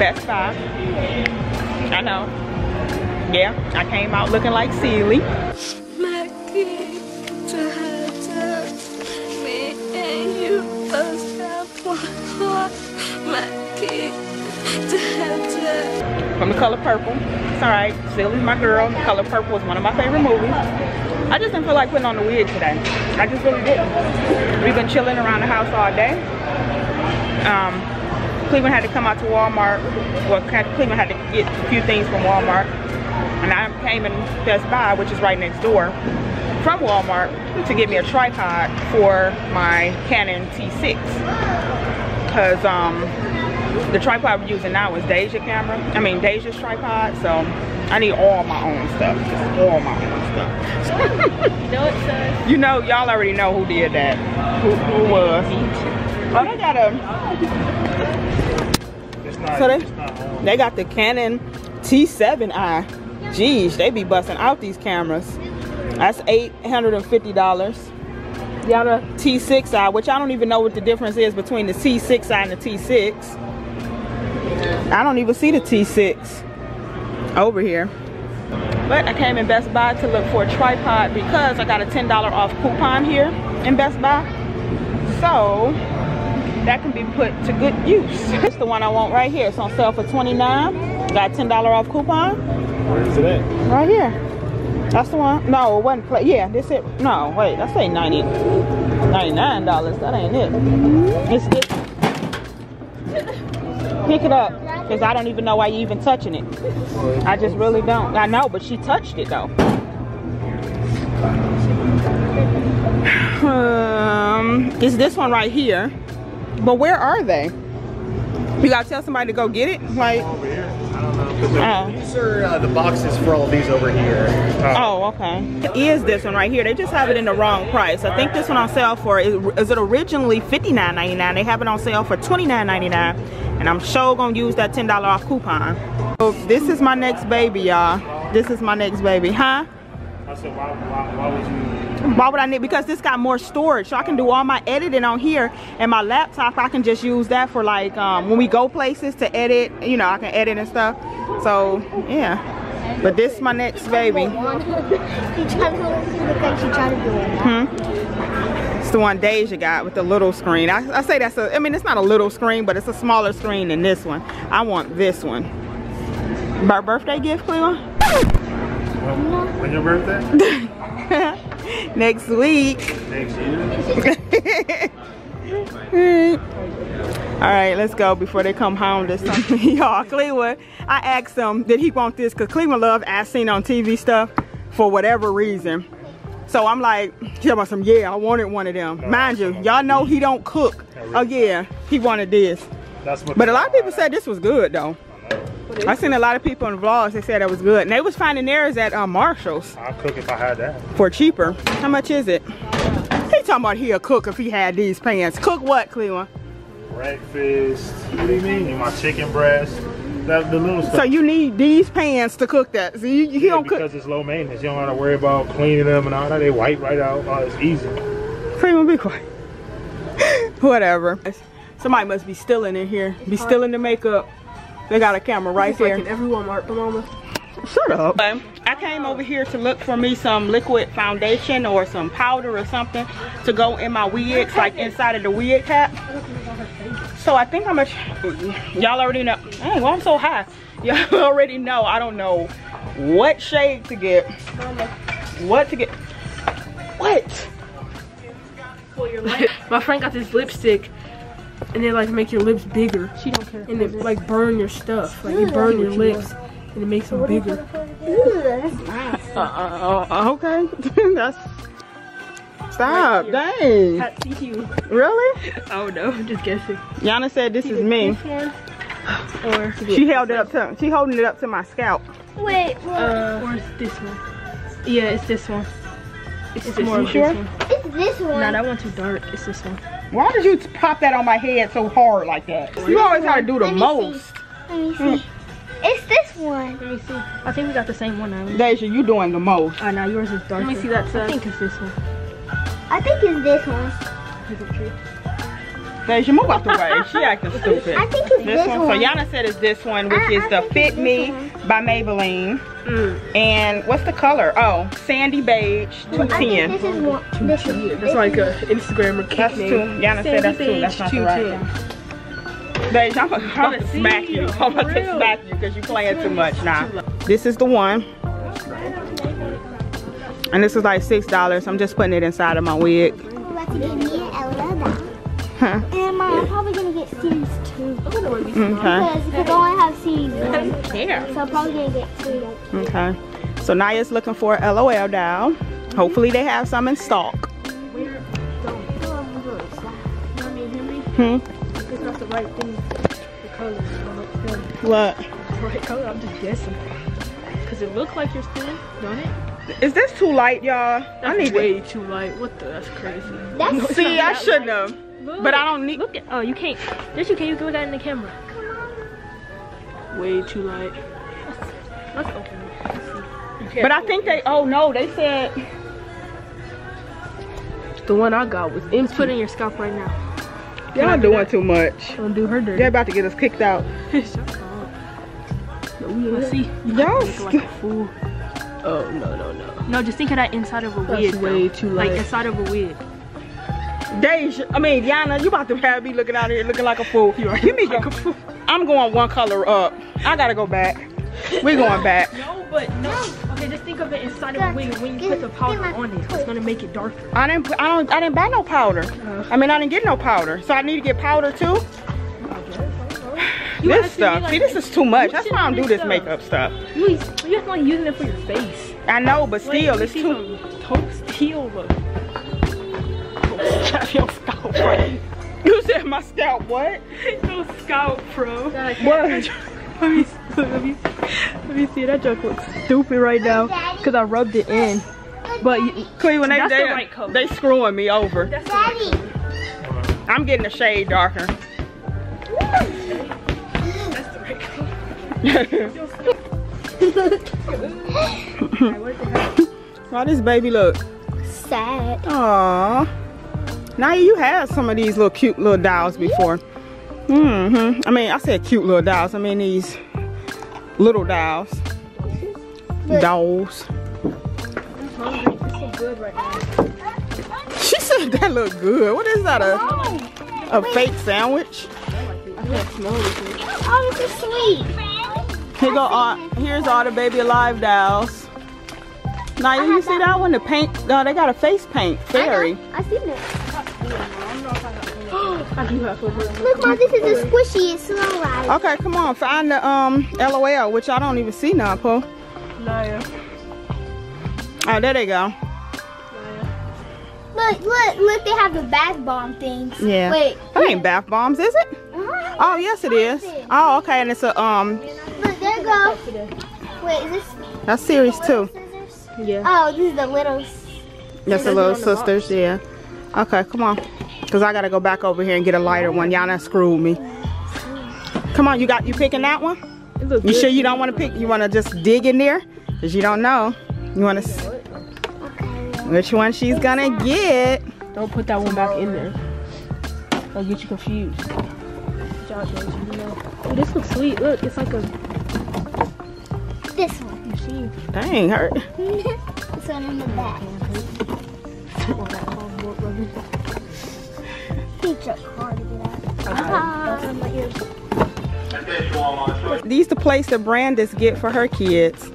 best buy i know yeah i came out looking like Celie. From the color purple. It's alright. Celie's my girl. The color purple is one of my favorite movies. I just didn't feel like putting on the wig today. I just really didn't. We've been chilling around the house all day. Um, Cleveland had to come out to Walmart. Well, Cleveland had to get a few things from Walmart. And I came in Best Buy, which is right next door, from Walmart to get me a tripod for my Canon T6. Because um, the tripod we're using now is Dejah camera. I mean, Dejah's tripod. So I need all my own stuff. Just all my own stuff. you know it says. You know, y'all already know who did that. Who, who was. Oh, they got a. So they, they got the Canon T7i. Jeez, they be busting out these cameras. That's $850. The other T6i, which I don't even know what the difference is between the T6i and the T6. I don't even see the T6 over here. But I came in Best Buy to look for a tripod because I got a $10 off coupon here in Best Buy. So that can be put to good use. It's the one I want right here. It's on sale for 29 Got $10 off coupon. Where is it at? Right here. That's the one. No, it wasn't. Play. Yeah, this it. No, wait. That's say 90 $99. That ain't it. It's this. Pick it up. Because I don't even know why you even touching it. I just really don't. I know, but she touched it though. Um, it's this one right here. But where are they? You gotta tell somebody to go get it? Like over here. I don't know. Oh. These are uh, the boxes for all these over here. Oh, okay. Is this one right here. They just have it in the wrong price. I think this one on sale for is, is it originally $59.99. They have it on sale for $29.99. And I'm sure gonna use that $10 off coupon. So this is my next baby, y'all. This is my next baby, huh? I said, why, why, why would you why would I need because this got more storage so I can do all my editing on here and my laptop I can just use that for like um, when we go places to edit you know I can edit and stuff. So yeah. But this is my next baby. Hmm? It's the one Dejah got with the little screen. I, I say that's a I mean it's not a little screen but it's a smaller screen than this one. I want this one. My birthday gift Cleo? When your birthday next week. Next year. All right, let's go before they come home this. Y'all, Cleveland, I asked him, did he want this? Because Cleveland love as seen on TV stuff for whatever reason. So I'm like, he about some, yeah, I wanted one of them. No, Mind you, y'all know he don't cook. Oh yeah, he wanted this. but a lot of people said this was good though. I seen a lot of people in vlogs, they said it was good. And they was finding theirs at uh, Marshall's. I'll cook if I had that. For cheaper. How much is it? He talking about he'll cook if he had these pans. Cook what, Cleveland? Breakfast. What do you mean? You my chicken breast. That, the little stuff. So you need these pans to cook that. So you, you yeah, don't because cook. Because it's low maintenance. You don't have to worry about cleaning them and all that. They wipe right out. Oh, it's easy. Cleveland, be quiet. Whatever. Somebody must be stealing in here. Be stealing the makeup. They got a camera right there. Like in every Walmart, mama. Shut up. I came over here to look for me some liquid foundation or some powder or something to go in my wigs, like inside of the wig cap. So I think I'm gonna, y'all already know, dang, well I'm so high. Y'all already know, I don't know what shade to get, what to get, what? My friend got this lipstick and they like make your lips bigger. She don't care. And it like burn your stuff. Like it burn your lips and it makes them bigger. Uh, uh, uh, okay. That's Stop, right dang. Really? Oh no, I'm just guessing. Yanna said this is me. or she held it up to she holding it up to my scalp. Wait, uh, or it's this one. Yeah, it's this one. It's, it's more sure? this one. It's this one. Nah, that one's too dark. It's this one. Why did you pop that on my head so hard like that? You always gotta do the Let most. See. Let me see. Mm. It's this one. Let me see. I think we got the same one now. Dejah, you doing the most. I know, yours is dark. Let me see that side. I think it's this one. I think it's this one. Is it true? Dejah, move out the way. She acting stupid. I think it's This this one. one. So Yanna said it's this one, which I- is I the Fit Me one. By Maybelline. Mm. And what's the color? Oh, sandy beige, I think 210. this is one. This is, That's this like is- a Instagram or cake That's name. two. Yanna said that's two. That's not the right Sandy one. I'm about Trying to to smack you. you, I'm about to smack you because you're playing too much now. This is the one. And this is like $6. I'm just putting it inside of my wig. I'm about to get me an Ella Huh. And Mom, I'm probably gonna get series two. Okay. Because, because I only have series one. care. So I'm probably gonna get two. Okay. So Niyah's looking for LOL doll. Hopefully they have some in stock. Hmm? It's not the right thing. The color. What? The right color. I'm just guessing. Cause it looks like your skin, don't it? Is this too light, y'all? I That's need way too light. What the? That's crazy. That's see. I shouldn't have. Look, But I don't need. Look at. Oh, you can't. Yes, you can. You can look at it in the camera. Way too light. Let's open it. Let's see. But I think they. Oh no, they said. the one I got was empty. Put in your scalp right now. Y'all do doing that? too much. Don't do her dirty. They're about to get us kicked out. Shut up. No, let's see. You Y'all like a fool. Oh no no no. No, just think of that inside of a That's wig. way though. too Like inside of a wig. Dejah, I mean Yanna, you about to have me looking out here looking like a fool. You Give me like your- a fool. I'm going one color up. I gotta go back. We're going back. No, but no. Okay, just think of it inside of a wig. When you put the powder on it, it's gonna make it darker. I didn't. put- I don't. I didn't buy no powder. Uh-huh. I mean, I didn't get no powder, so I need to get powder too. You this actually stuff. like- See, this is too much. That's why I don't do do this stuff. makeup stuff. You, you have to like using it for your face. I know, but still, let me it's see too. some toast heel look. Toast your scalp, bro. You said my scalp. What? No scalp, bro. What? Let me, let me, let me see. That joke looks stupid right now because I rubbed it in. But you, when they That's the they, right color. they screwing me over. that's Daddy. I'm getting a shade darker. That's the right color. How this baby look? Sad. Aww. Now you had some of these little cute little dolls before. Mm-hmm. I mean, I said cute little dolls. I mean these little dolls. Dolls. I'm hungry. This good right now. She said that look good. What is that? A, a fake sandwich? I can't smell anything. Oh, this is sweet. Here go all, here's all the baby alive dolls. Now you, see that one? The paint, no, they got a face paint, fairy. I seen it. I have over. Look, Mom, this is a squishy. It's slow ride. Okay, come on, find the um LOL, which I don't even see now, Pooh. Niyah. Oh, there they go. Look, look, look. They have the bath bomb things. Yeah. Wait. That ain't bath bombs, is it? Uh-huh. Oh, yes it is. Oh, okay, and it's a um, Look, there you go. Wait, is this that's series two. scissors? Yeah. Oh, this is the little. s- That's the little sisters, yeah. Okay, come on. Cause I gotta go back over here and get a lighter one. Y'all done screwed me. Come on, you got you picking that one? You good. sure you don't want to pick? You want to just dig in there? Cause you don't know. You want to Okay. which one she's gonna get? Don't put that one back in there. I'll get you confused. Good job, Daisy, you know. Oh, this looks sweet. Look, it's like a. This one. You see? Dang, hurt. this one in the back. That cardboard rubber. It's a hard to get out. These the place that Brandis get for her kids.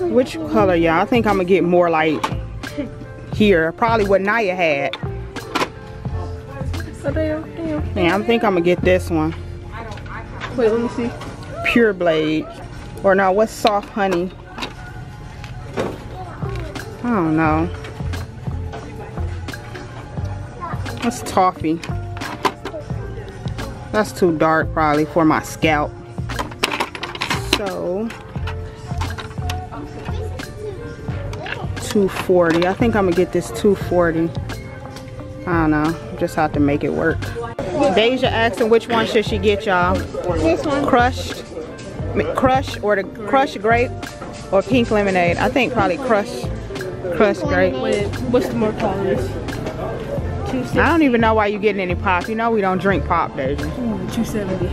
Which color, y'all? I think I'm gonna get more like here. Probably what Niyah had. Yeah, I think I'm gonna get this one. Wait, let me see. Pure Beige. Or no, what's Soft Honey? I don't know. That's Toffee. That's too dark probably for my scalp. So, 240. I think I'm gonna get this 240. I don't know. Just have to make it work. Dejah asking which one should she get, y'all? This one. crushed crush or the crushed grape or pink lemonade i think probably crushed crushed grape what's the more colors? 260. I don't even know why you're getting any pop. You know we don't drink pop, Dejah. 270.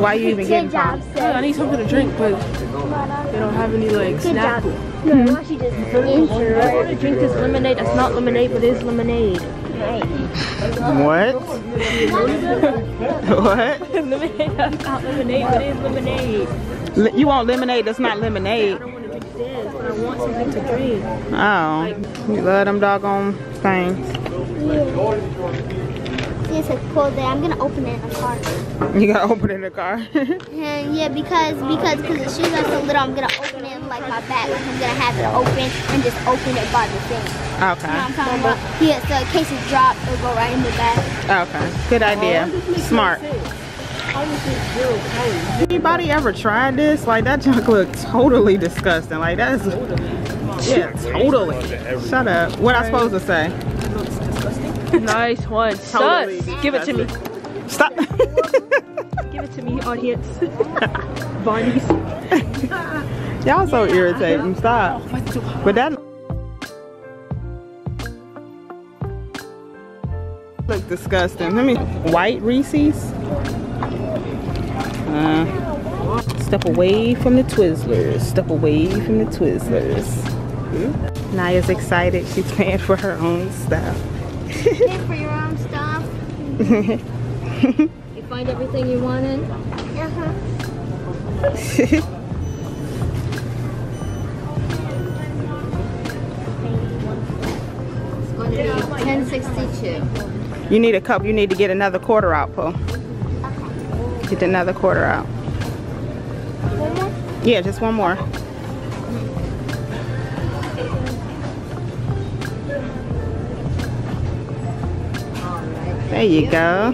Why you even getting pop? job, Yeah, I need something to drink, but they don't have any like Good snack. job. No, why she just. I want to drink this lemonade. That's not lemonade, but it is lemonade. What? what? lemonade. That's not lemonade, but it is lemonade. Li- You want lemonade that's not lemonade. I don't want to drink this, but I want something to drink. Oh. You love them doggone things. It's a cool day. I'm gonna open it in the car. You gotta open it in the car. And uh, yeah, because because because the shoes are so little, I'm gonna open it in like my bag. Like I'm gonna have it open and just open it by the thing. You know what okay. I'm talking about? Yeah, so in case it drops, it'll go right in the bag. Okay. Good idea. Smart. Anybody ever tried this? Like that junk looks totally disgusting. Like that's yeah, totally. Shut up. What I supposed to say? Nice one. Totally Sus. Give it to me. Stop. Give it to me, audience. Barneys. Y'all so irritating. Stop. Oh, but that look disgusting. Let me white Reese's. Uh, step away from the Twizzlers. Step away from the Twizzlers. Niyah's excited. She's paying for her own stuff. Pay for your own stuff. You find everything you wanted? Uh-huh. It's going to be 1062. You need a cup. You need to get another quarter out, Paul. Get another quarter out. One more? Yeah, just one more. There you go.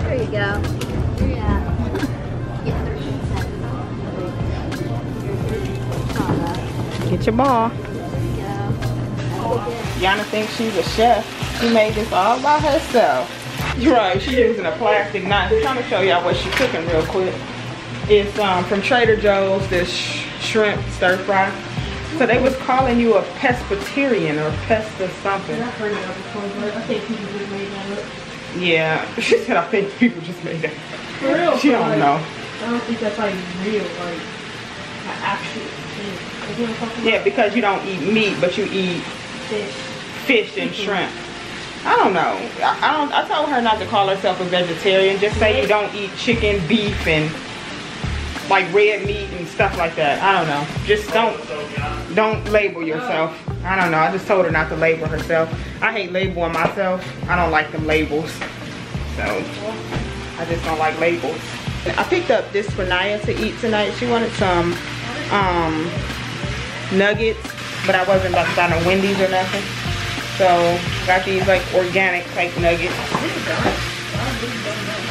There you go. Get your ball. Yanna thinks she's a chef. She made this all by herself. You're right, she's using a plastic knife. I'm trying to show y'all what she's cooking real quick. It's um, from Trader Joe's, this sh shrimp stir fry. So they was calling you a pescatarian or pest or something. I've heard that before, but I think people just made that up. Yeah, she said I think people just made that. For real? She don't like, know. I don't think that's like real, like an actual thing. Like, you I'm Yeah, because you don't eat meat, but you eat about? Fish. fish and shrimp. I don't know. I, I don't. I told her not to call herself a vegetarian. Just say you don't eat chicken, beef, and like red meat and stuff like that. I don't know. Just don't don't label yourself. I don't know. I just told her not to label herself. I hate labeling myself. I don't like them labels. So I just don't like labels. I picked up this for Niyah to eat tonight. She wanted some um, nuggets, but I wasn't about to buy no Wendy's or nothing. So got these like organic type nuggets.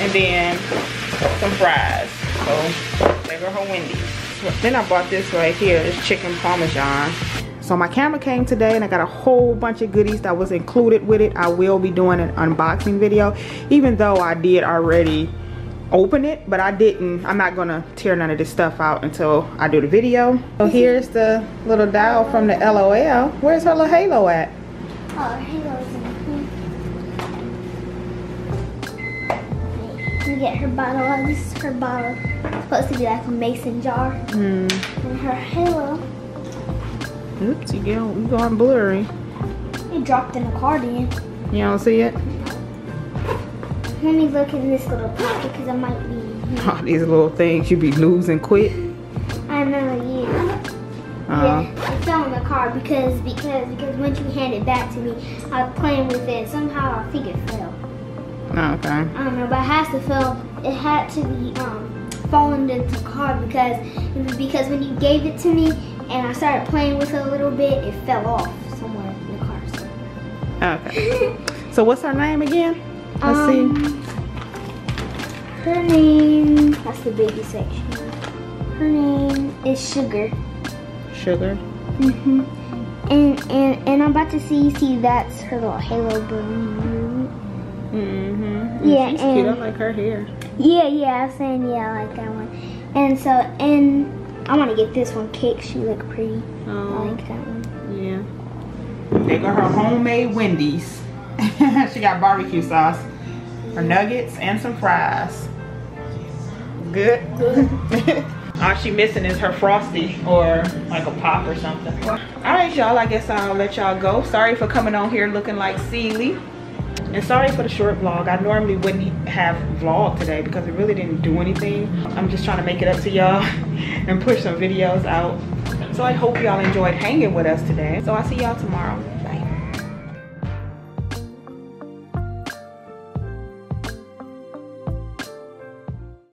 And then some fries. So there go her Wendy's. Then I bought this right here, this chicken parmesan. So my camera came today and I got a whole bunch of goodies that was included with it. I will be doing an unboxing video, even though I did already open it, but I didn't. I'm not gonna tear none of this stuff out until I do the video. So here's the little doll from the LOL. Where's her little halo at? Oh, Halo's in here. Get her bottle. Oh, this is her bottle. It's supposed to be like a mason jar. Hmm. And her halo, Oops, you go, you going blurry. it dropped in a cardigan. You don't see it? Let me look in this little pocket because I might be. Oh, these little things you be losing quick. I know you. Uh, Yeah, it fell in the car because because because once you hand it back to me, I was playing with it. Somehow I think it fell. okay. I don't know, but it has to fall. It had to be um fallen into the car because because when you gave it to me and I started playing with it a little bit, it fell off somewhere in the car. So. Okay. So what's her name again? Let's Um, see. Her name. That's the baby section. Her name is Sugar. Sugar. Mhm. And and and I'm about to see see that's her little halo balloon. Mm-hmm. Yeah, She's cute. I like her hair. Yeah, yeah, I was saying yeah, I like that one. And so and I want to get this one. Cake. She look pretty. I Um, like that one. yeah. They got her homemade Wendy's. she got barbecue sauce, her nuggets, and some fries. Good. All she missing is her frosty or like a pop or something. All right, y'all. I guess I'll let y'all go. Sorry for coming on here looking like Celie. And sorry for the short vlog. I normally wouldn't have vlog today because it really didn't do anything. I'm just trying to make it up to y'all and push some videos out. So I hope y'all enjoyed hanging with us today. So I'll see y'all tomorrow.